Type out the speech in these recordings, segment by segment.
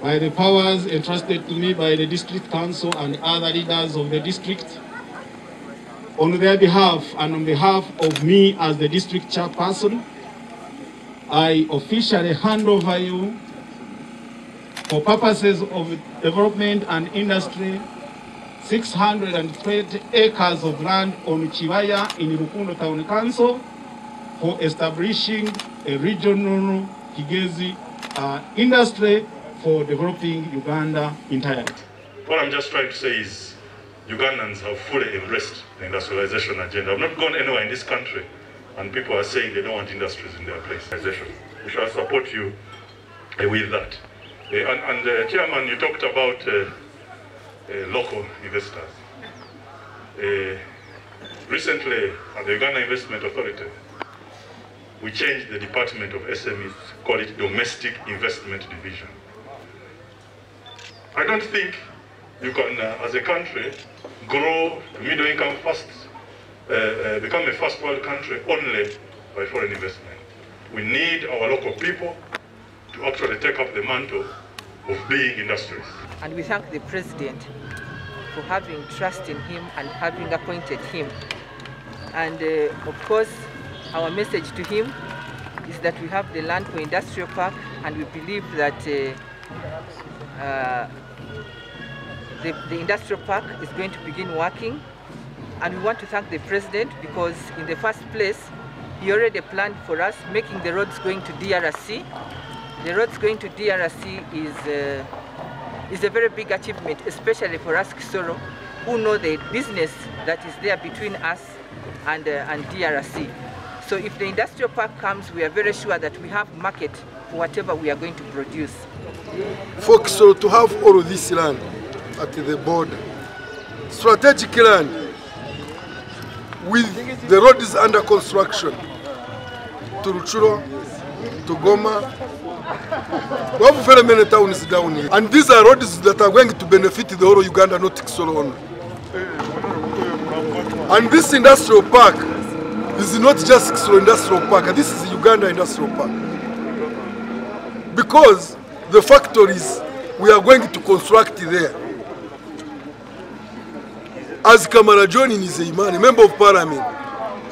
by the powers entrusted to me by the district council and other leaders of the district. On their behalf and on behalf of me as the district chairperson, I officially hand over you for purposes of development and industry 620 acres of land on Kibaaya in Rukundo Town Council for establishing a regional Kigezi uh, industry for developing Uganda entirely. What I'm just trying to say is Ugandans have fully embraced the industrialization agenda. I've not gone anywhere in this country and people are saying they don't want industries in their place. We shall support you with that. Uh, and, and uh, Chairman, you talked about uh, uh, local investors. Recently, at the Uganda Investment Authority, we changed the Department of SMEs, call it Domestic Investment Division. I don't think you can, uh, as a country, grow middle income first, uh, uh, become a first world country only by foreign investment. We need our local people to actually take up the mantle of being industrialists. And we thank the President for having trust in him and having appointed him. And uh, of course, our message to him is that we have the land for industrial park and we believe that uh, uh, the, the industrial park is going to begin working. And we want to thank the President because in the first place, he already planned for us making the roads going to DRC. The roads going to DRC is, uh, is a very big achievement, especially for us Kisoro, who know the business that is there between us and, uh, and DRC. So if the industrial park comes, we are very sure that we have market for whatever we are going to produce. For Kisoro to have all this land at the border, strategic land, with the road is under construction to Rutshuru, to Goma. We have very many towns down here. And these are roads that are going to benefit the whole Uganda, not Kisoro only. And this industrial park is not just Kisoro Industrial Park, this is Uganda Industrial Park. Because the factories we are going to construct there as Kamara John Nizeyimana, member of parliament,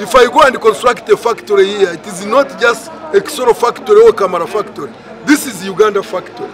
if I go and construct a factory here, it is not just a Kisoro factory or Kamara factory. This is Uganda factory.